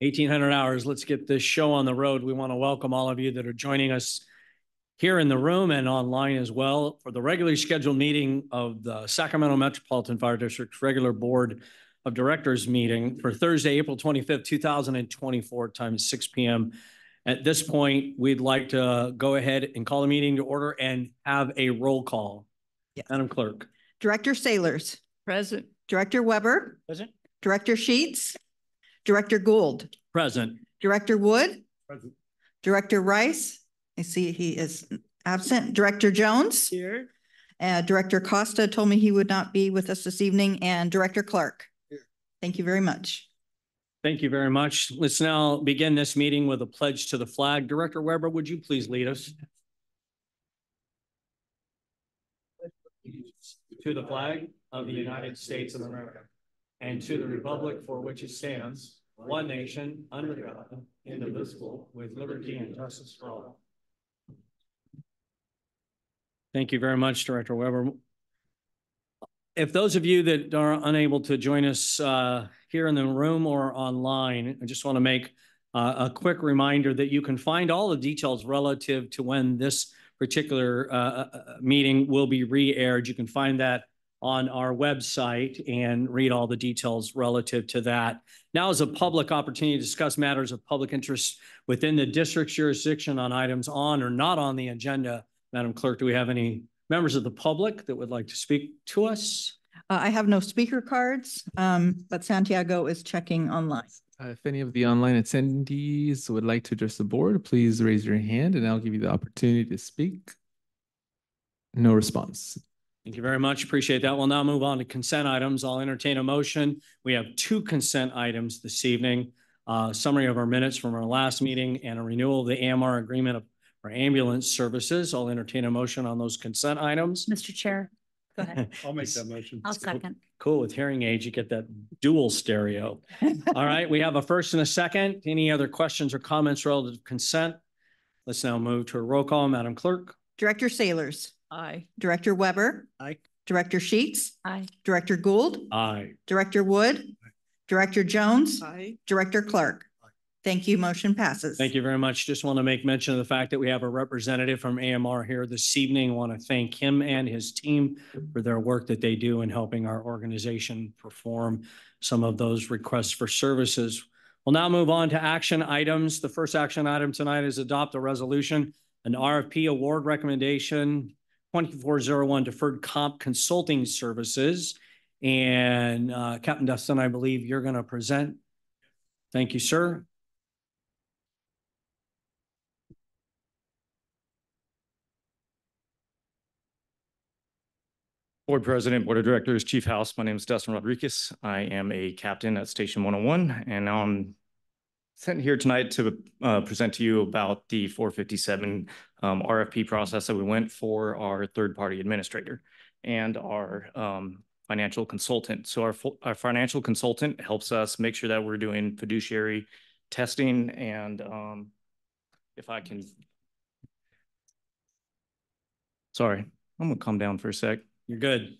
eighteen hundred hours. Let's get this show on the road. We want to welcome all of you that are joining us here in the room and online as well for the regularly scheduled meeting of the Sacramento Metropolitan Fire District's regular Board of Directors meeting for Thursday, April twenty-fifth, two thousand and twenty-four, time six P M. At this point, we'd like to go ahead and call the meeting to order and have a roll call. Yes. Madam Clerk. Director Sailors, Present. Director Weber, Present. Director Sheets, Director Goold, Present. Director Wood, Present. Director Rice, I see he is absent, Director Jones, Here. uh, Director Costa told me he would not be with us this evening, and Director Clark. Here. Thank you very much. Thank you very much. Let's now begin this meeting with a pledge to the flag. Director Weber, would you please lead us? To the flag of the United States of America and to the republic for which it stands, one nation, under God, indivisible, with liberty and justice for all. Thank you very much, Director Weber. If those of you that are unable to join us uh, here in the room or online, I just want to make uh, a quick reminder that you can find all the details relative to when this particular uh, uh, meeting will be re-aired. You can find that on our website and read all the details relative to that. Now is a public opportunity to discuss matters of public interest within the district's jurisdiction on items on or not on the agenda. Madam Clerk, do we have any members of the public that would like to speak to us? Uh, I have no speaker cards, um, but Santiago is checking online. Uh, If any of the online attendees would like to address the board, please raise your hand and I'll give you the opportunity to speak. No response. Thank you very much. Appreciate that. We'll now move on to consent items. I'll entertain a motion. We have two consent items this evening. Uh, summary of our minutes from our last meeting and a renewal of the AMR agreement of our ambulance services. I'll entertain a motion on those consent items. Mr. Chair, go ahead. I'll make that motion. I'll second. Cool. With hearing aids, you get that dual stereo. All right, we have a first and a second. Any other questions or comments relative to consent? Let's now move to a roll call. Madam Clerk? Director Sailors, Aye. Director Weber. Aye. Director Sheets, Aye. Director Goold, Aye. Director Wood, Aye. Director Jones, Aye. Director Clark. Thank you. Motion passes. Thank you very much. Just want to make mention of the fact that we have a representative from AMR here this evening. I Want to thank him and his team for their work that they do in helping our organization perform some of those requests for services. We'll now move on to action items. The first action item tonight is adopt a resolution, an RFP award recommendation twenty-four zero one deferred comp consulting services. And uh, Captain Dustin, I believe you're going to present. Thank you, sir. Board President, Board of Directors, Chief House, my name is Dustin Rodriguez. I am a captain at Station 101, and now I'm sent here tonight to uh, present to you about the 457 um, RFP process that we went for our third-party administrator and our um, financial consultant. So our, our financial consultant helps us make sure that we're doing fiduciary testing and um, if I can. Sorry, I'm gonna calm down for a sec. You're good.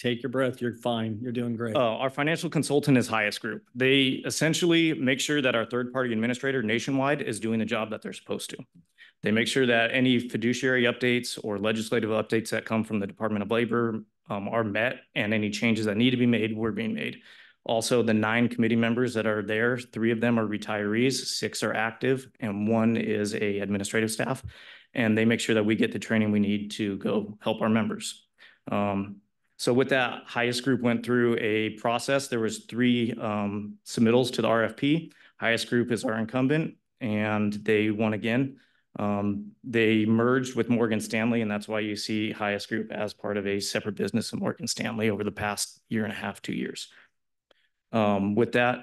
Take your breath. You're fine. You're doing great. Uh, our financial consultant is Hyas Group. They essentially make sure that our third-party administrator nationwide is doing the job that they're supposed to. They make sure that any fiduciary updates or legislative updates that come from the Department of Labor um, are met and any changes that need to be made were being made. Also, the nine committee members that are there, three of them are retirees, six are active, and one is a administrative staff. And they make sure that we get the training we need to go help our members. Um, so with that, Hyas Group went through a process. There was three um, submittals to the RFP. Hyas Group is our incumbent and they won again. Um, they merged with Morgan Stanley and that's why you see Hyas Group as part of a separate business of Morgan Stanley over the past year and a half, two years. Um, with that,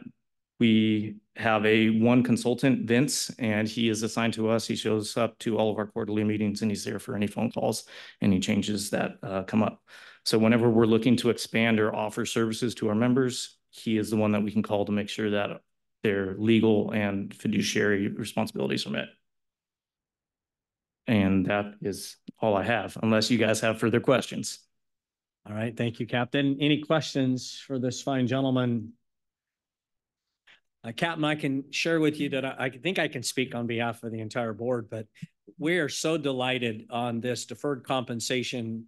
we have a one consultant, Vince, and he is assigned to us. He shows up to all of our quarterly meetings and he's there for any phone calls, any changes that uh, come up. So whenever we're looking to expand or offer services to our members, he is the one that we can call to make sure that their legal and fiduciary responsibilities are met. And that is all I have, unless you guys have further questions. All right. Thank you, Captain. Any questions for this fine gentleman? Uh, Captain, I can share with you that I, I think I can speak on behalf of the entire board, but we are so delighted on this deferred compensation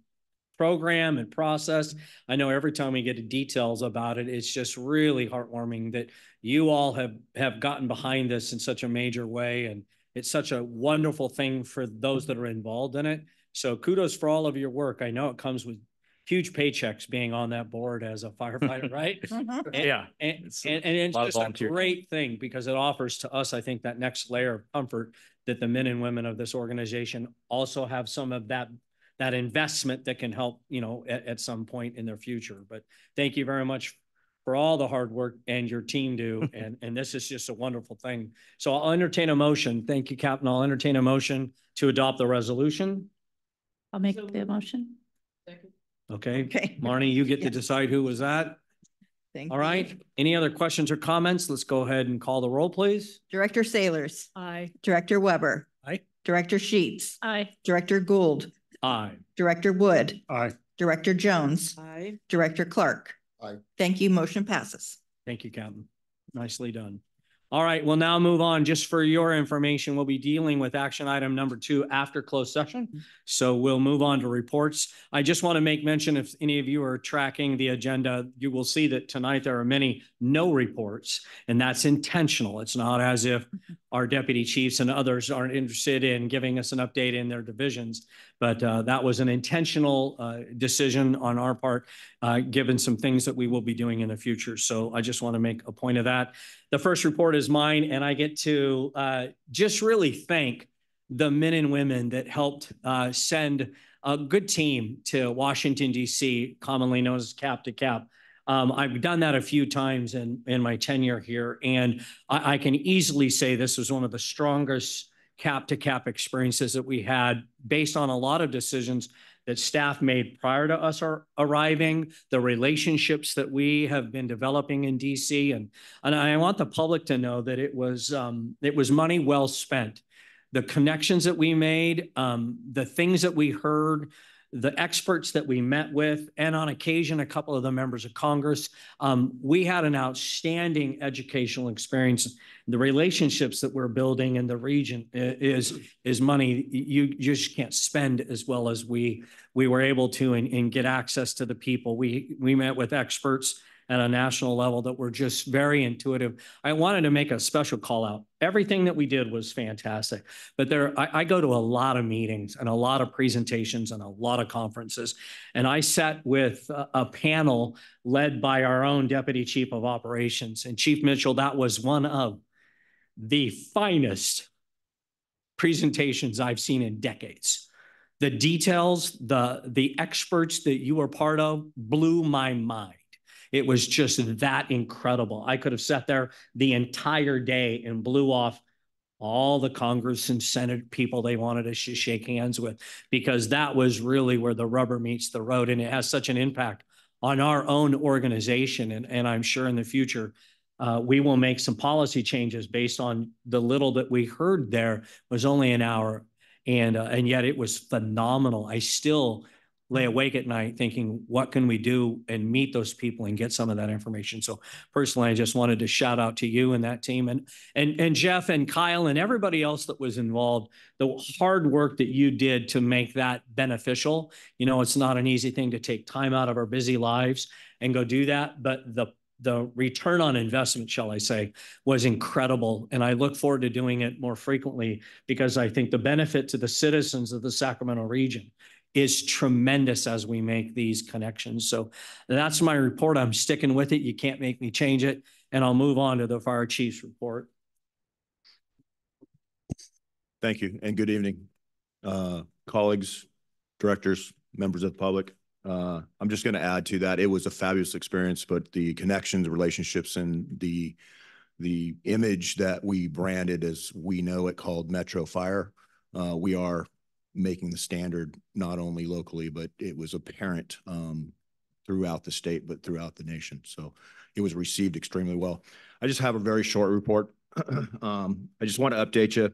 program and process. I know every time we get the details about it, it's just really heartwarming that you all have, have gotten behind this in such a major way. And it's such a wonderful thing for those that are involved in it. So kudos for all of your work. I know it comes with huge paychecks being on that board as a firefighter, right? Mhm. And- Yeah. And, It's and, and it's lot just a great thing because it offers to us, I think, that next layer of comfort that the men and women of this organization also have some of that, that investment that can help, you know, at, at some point in their future. But thank you very much for all the hard work and your team do. And, and this is just a wonderful thing. So I'll entertain a motion. Thank you, Captain. I'll entertain a motion to adopt the resolution. I'll make the motion. Okay? Okay. Marnie, you get to decide who was that. Thank All you. right. Any other questions or comments? Let's go ahead and call the roll, please. Director Sailors, Aye. Director Weber. Aye. Director Sheets, Aye. Director Goold, Aye. Director Wood, Aye. Director Jones, Aye. Director Clark. Aye. Thank you. Motion passes. Thank you, Captain. Nicely done. All right, we'll now move on. Just for your information, we'll be dealing with action item number two after closed session. Mm-hmm. So we'll move on to reports. I just want to make mention, if any of you are tracking the agenda, you will see that tonight there are many no reports, and that's intentional. It's not as if mm-hmm. our deputy chiefs and others aren't interested in giving us an update in their divisions. But uh, that was an intentional uh, decision on our part, uh, given some things that we will be doing in the future. So I just want to make a point of that. The first report is mine, and I get to uh, just really thank the men and women that helped uh, send a good team to Washington, D.C., commonly known as Cap to Cap. Um, I've done that a few times in, in my tenure here, and I, I can easily say this was one of the strongest cap to cap experiences that we had based on a lot of decisions that staff made prior to us ar- arriving, the relationships that we have been developing in DC. And, and I want the public to know that it was, um, it was money well spent. The connections that we made, um, the things that we heard, the experts that we met with, and on occasion, a couple of the members of Congress, um, we had an outstanding educational experience. The relationships that we're building in the region is, is money you, you just can't spend as well as we, we were able to and, and get access to the people. We, we met with experts at a national level that were just very intuitive. I wanted to make a special call out. Everything that we did was fantastic, but there, I, I go to a lot of meetings and a lot of presentations and a lot of conferences. And I sat with a, a panel led by our own Deputy Chief of Operations and Chief Mitchell, that was one of the finest presentations I've seen in decades. The details, the, the experts that you were part of blew my mind. It was just that incredible. I could have sat there the entire day and blew off all the Congress and Senate people they wanted us to shake hands with, because that was really where the rubber meets the road. And it has such an impact on our own organization. And, and I'm sure in the future, uh, we will make some policy changes based on the little that we heard there was only an hour. And, uh, and yet it was phenomenal. I still lay awake at night thinking, what can we do and meet those people and get some of that information? So personally, I just wanted to shout out to you and that team and, and, and Jeff and Kyle and everybody else that was involved, the hard work that you did to make that beneficial. You know, it's not an easy thing to take time out of our busy lives and go do that, but the the return on investment, shall I say, was incredible. And I look forward to doing it more frequently because I think the benefit to the citizens of the Sacramento region is tremendous as we make these connections. So that's my report. I'm sticking with it. You can't make me change it. And I'll move on to the fire chief's report. Thank you and good evening, uh, colleagues, directors, members of the public. Uh, I'm just going to add to that. It was a fabulous experience, but the connections, relationships, and the the image that we branded as we know it called Metro Fire, uh, we are making the standard not only locally, but it was apparent um, throughout the state, but throughout the nation. So it was received extremely well. I just have a very short report. um, I just want to update you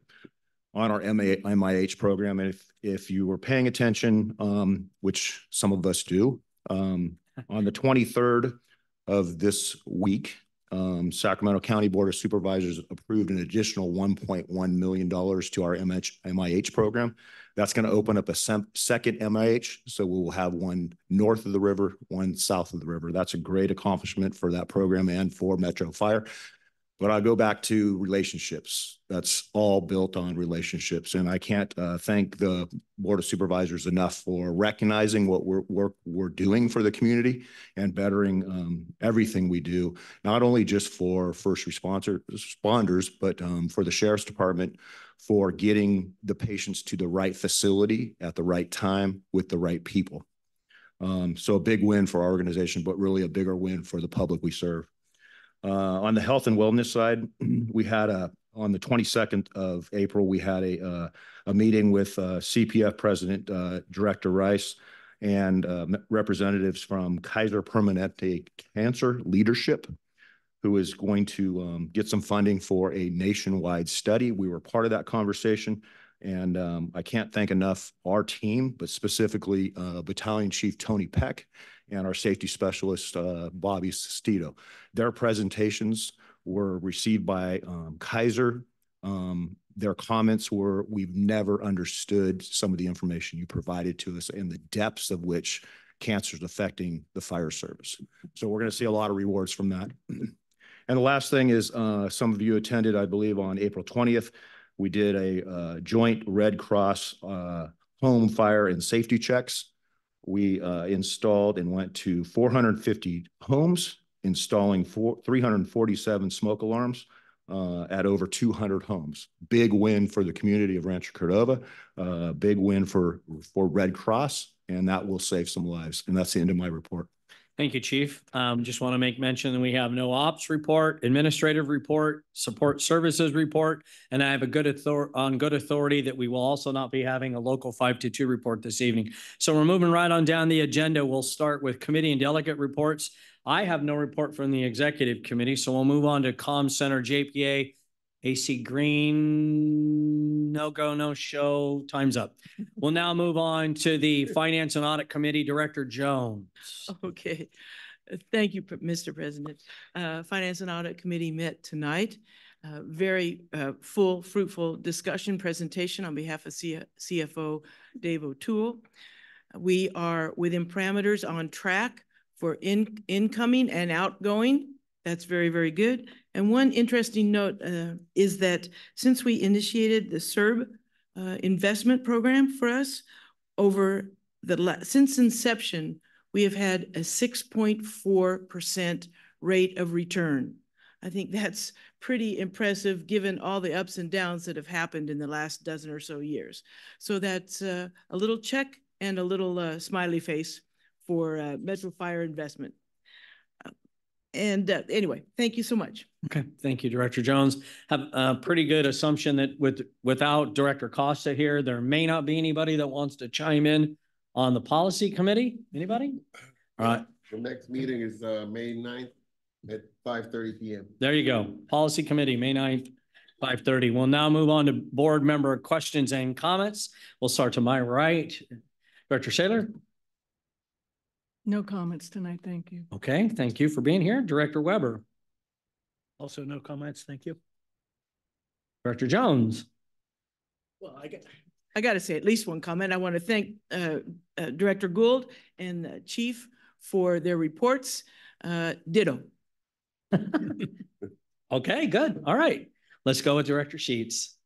on our MA, MIH program. And if, if you were paying attention, um, which some of us do, um, on the 23rd of this week, um, Sacramento County Board of Supervisors approved an additional one point one million dollars to our MH, MIH program. That's going to open up a second MIH, so we will have one north of the river, one south of the river. That's a great accomplishment for that program and for Metro Fire. But I go back to relationships. That's all built on relationships. And I can't uh, thank the Board of Supervisors enough for recognizing what we're, we're doing for the community and bettering um, everything we do, not only just for first responder, responders, but um, for the Sheriff's Department for getting the patients to the right facility at the right time with the right people. Um, so a big win for our organization, but really a bigger win for the public we serve. Uh, on the health and wellness side, we had a, on the 22nd of April, we had a, uh, a meeting with uh, CPF President, uh, Director Rice, and uh, representatives from Kaiser Permanente Cancer Leadership, who is going to um, get some funding for a nationwide study. We were part of that conversation. And um, I can't thank enough our team, but specifically uh, Battalion Chief Tony Peck and our safety specialist, uh, Bobby Sestito. Their presentations were received by um, Kaiser. Um, their comments were, we've never understood some of the information you provided to us and the depths of which cancer is affecting the fire service. So we're going to see a lot of rewards from that. And the last thing is, uh, some of you attended, I believe, on April 20th. We did a uh, joint Red Cross uh, home fire and safety checks. We uh, installed and went to 450 homes, installing four, 347 smoke alarms uh, at over 200 homes. Big win for the community of Rancho Cordova, uh, big win for, for Red Cross, and that will save some lives. And that's the end of my report. Thank you, Chief. Um, just want to make mention that we have no ops report, administrative report, support services report, and I have a good author- on good authority that we will also not be having a local five to two report this evening. So we're moving right on down the agenda. We'll start with committee and delegate reports. I have no report from the executive committee, so we'll move on to Com Center JPA AC Green, no go, no show, time's up. We'll now move on to the Finance and Audit Committee Director Jones. Okay, thank you, Mr. President. Uh, Finance and Audit Committee met tonight. Uh, Very uh, full, fruitful discussion presentation on behalf of C- CFO Dave O'Toole. We are within parameters on track for in, incoming and outgoing. That's very, very good. And one interesting note uh, is that since we initiated the SERB uh, investment program for us, over the, since inception, we have had a six point four percent rate of return. I think that's pretty impressive, given all the ups and downs that have happened in the last dozen or so years. So that's uh, a little check and a little uh, smiley face for uh, Metro Fire investment. And uh, anyway, thank you so much. Okay, thank you, Director Jones. Have a pretty good assumption that with, without Director Costa here, there may not be anybody that wants to chime in on the policy committee. Anybody? All right, The next meeting is uh May 9th at five thirty P M. there you go. Policy Committee, May 9th, five thirty. We'll now move on to board member questions and comments. We'll start to my right. Director Saylor? No comments tonight, thank you. Okay, thank you for being here. Director Weber? Also, no comments. Thank you. Director Jones? Well, I got, I got to say at least one comment. I want to thank uh, uh, Director Goold and uh, Chief for their reports. Uh, Ditto. Okay, good. All right. Let's go with Director Sheets.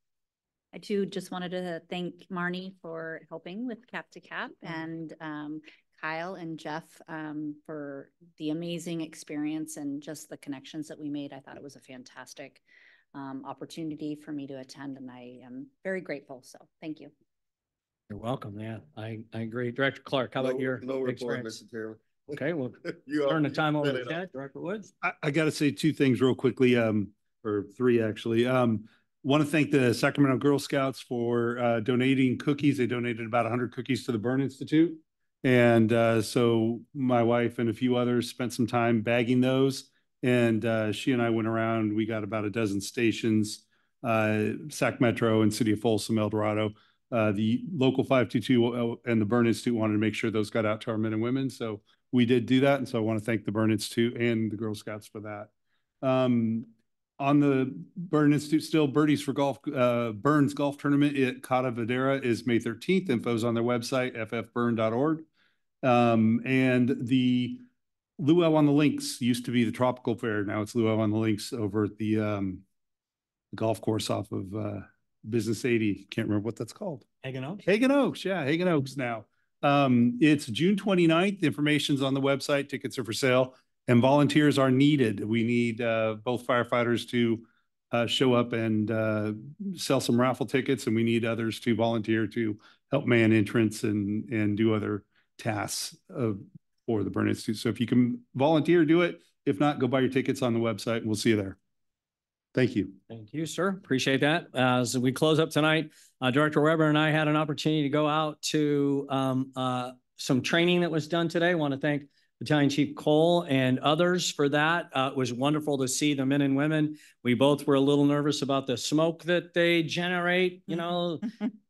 I too just wanted to thank Marnie for helping with Cap to Cap and um, Kyle and Jeff um, for the amazing experience and just the connections that we made. I thought it was a fantastic um, opportunity for me to attend and I am very grateful. So thank you. You're welcome. Yeah, I, I agree. Director Clark, how about No- your No report. Mr. Chairman. Okay, well, You turn the already time over set to it up. Chad. Director Woods? I, I got to say two things real quickly, um, or three actually. Um, want to thank the Sacramento Girl Scouts for uh, donating cookies. They donated about 100 cookies to the Burn Institute. And uh, so my wife and a few others spent some time bagging those. And uh, she and I went around. We got about a dozen stations, uh, Sac Metro and City of Folsom, El Dorado. Uh, the local 522 and the Burn Institute wanted to make sure those got out to our men and women. So we did do that. And so I want to thank the Burn Institute and the Girl Scouts for that. Um, on the Burn Institute still Birdies for Golf, uh, Burns Golf Tournament at Catta Verdera is May thirteenth. Info's on their website, ffburn.org. Um, and the Luau on the Links used to be the Tropical Fair. Now it's Luau on the Links over at the, um, golf course off of, uh, Business eighty. Can't remember what that's called. Haggin Oaks? Haggin Oaks, yeah, Haggin Oaks now. Um, it's June 29th. The Information's on the website. Tickets are for sale and volunteers are needed. We need, uh, both firefighters to, uh, show up and, uh, sell some raffle tickets and we need others to volunteer to help man entrance and, and do other tasks of, for the Burn Institute. So if you can volunteer, do it. If not, go buy your tickets on the website and we'll see you there. Thank you. Thank you, sir. Appreciate that. As we close up tonight, uh, Director Weber and I had an opportunity to go out to um, uh, some training that was done today. I Want to thank Battalion Chief Cole and others for that. Uh, it was wonderful to see the men and women. We both were a little nervous about the smoke that they generate. You know,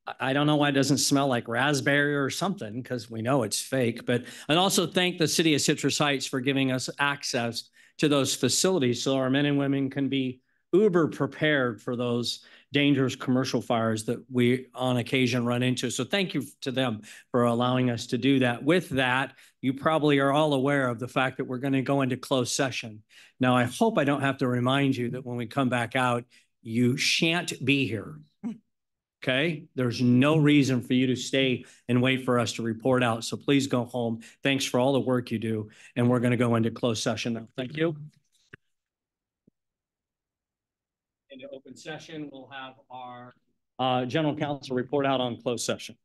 I- don't know why it doesn't smell like raspberry or something because we know it's fake. But and also thank the city of Citrus Heights for giving us access to those facilities so our men and women can be uber prepared for those dangerous commercial fires that we on occasion run into. So thank you to them for allowing us to do that. With that, you probably are all aware of the fact that we're going to go into closed session. Now, I hope I don't have to remind you that when we come back out, you shan't be here. Okay, there's no reason for you to stay and wait for us to report out. So please go home. Thanks for all the work you do. And we're going to go into closed session now. Thank you. Into open session, we'll have our uh, general counsel report out on closed session.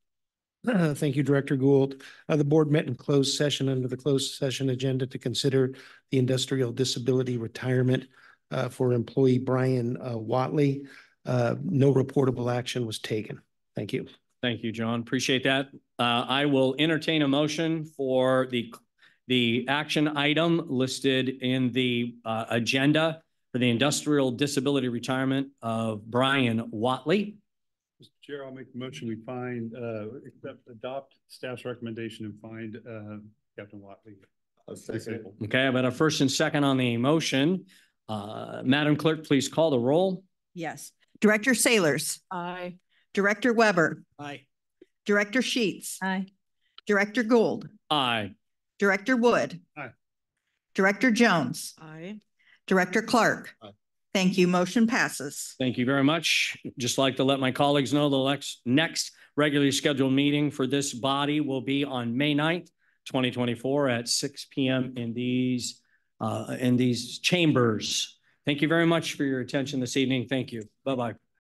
Uh, Thank you, Director Goold. Uh, The board met in closed session under the closed session agenda to consider the industrial disability retirement uh, for employee Brian uh, Watley. Uh, No reportable action was taken. Thank you. Thank you, John. Appreciate that. Uh, I will entertain a motion for the, the action item listed in the uh, agenda for the industrial disability retirement of Brian Watley. Mr. Chair, I'll make the motion. We find, uh, accept, adopt staff's recommendation and find, uh, Captain Watley. disabled. Okay, I've got a first and second on the motion. Uh, Madam Clerk, please call the roll. Yes. Director Sailors, Aye. Director Weber, Aye. Director Sheets, Aye. Director Goold, Aye. Director Wood. Aye. Director Jones, Aye. Director Clark. Aye. Thank you. Motion passes. Thank you very much. Just like to let my colleagues know the next, next regularly scheduled meeting for this body will be on May 9th, twenty twenty-four at six P M in these, uh, in these chambers. Thank you very much for your attention this evening. Thank you. Bye-bye.